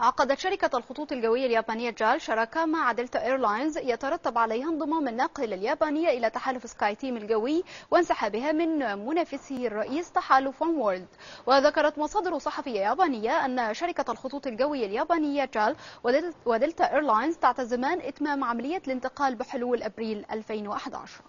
عقدت شركة الخطوط الجوية اليابانية جال شراكة مع دلتا ايرلاينز يترتب عليها انضمام الناقلة اليابانية إلى تحالف سكاي تيم الجوي وانسحابها من منافسه الرئيس تحالف ون وورلد. وذكرت مصادر صحفية يابانية أن شركة الخطوط الجوية اليابانية جال ودلتا ايرلاينز تعتزمان إتمام عملية الانتقال بحلول أبريل 2011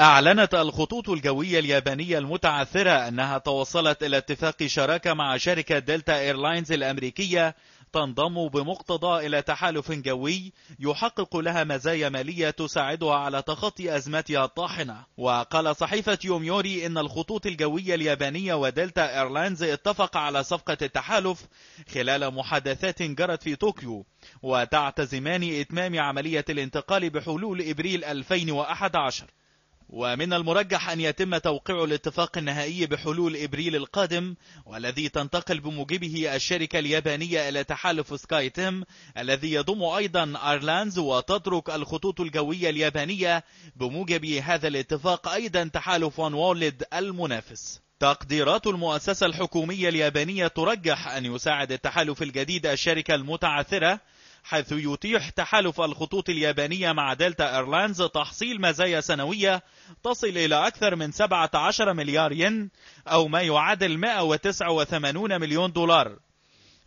أعلنت الخطوط الجوية اليابانية المتعثرة أنها توصلت إلى اتفاق شراكة مع شركة دلتا إيرلاينز الأمريكية تنضم بمقتضاه إلى تحالف جوي يحقق لها مزايا مالية تساعدها على تخطي أزمتها الطاحنة. وقالت صحيفة يوميوري إن الخطوط الجوية اليابانية ودلتا إيرلاينز اتفقتا على صفقة التحالف خلال محادثات جرت في طوكيو. وتعتزمان إتمام عملية الانتقال بحلول إبريل 2011 ومن المرجح أن يتم توقيع الاتفاق النهائي بحلول إبريل القادم والذي تنتقل بموجبه الشركة اليابانية إلى تحالف سكاي تيم الذي يضم دلتا إيرلاينز وتترك الخطوط الجوية اليابانية بموجب هذا الاتفاق أيضا تحالف وان وورلد المنافس. تقديرات المؤسسة الحكومية اليابانية ترجح أن يساعد التحالف الجديد الشركة المتعثرة حيث يتيح تحالف الخطوط اليابانية مع دلتا إيرلاينز تحصيل مزايا سنوية تصل إلى أكثر من 17 مليار ين أو ما يعادل 189 مليون دولار.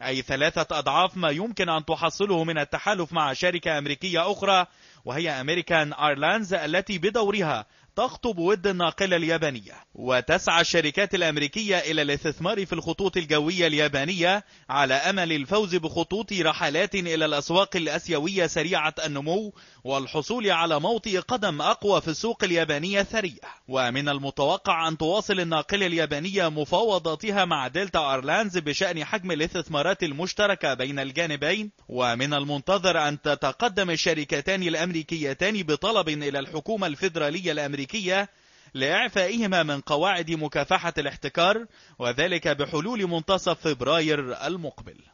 أي ثلاثة أضعاف ما يمكن أن تحصله من التحالف مع شركة أمريكية أخرى وهي أمريكان ايرلاينز التي بدورها تخطب ود الناقلة اليابانية. وتسعى الشركات الأمريكية إلى الاستثمار في الخطوط الجوية اليابانية على أمل الفوز بخطوط رحلات إلى الأسواق الأسيوية سريعة النمو والحصول على موطئ قدم أقوى في السوق اليابانية الثرية. ومن المتوقع أن تواصل الناقلة اليابانية مفاوضاتها مع دلتا أيرلاينز بشأن حجم الاستثمارات المشتركة بين الجانبين ومن المنتظر أن تتقدم الشركتان الأمريكيتان بطلب إلى الحكومة الفيدرالية الأمريكية لإعفائهما من قواعد مكافحة الاحتكار وذلك بحلول منتصف فبراير المقبل.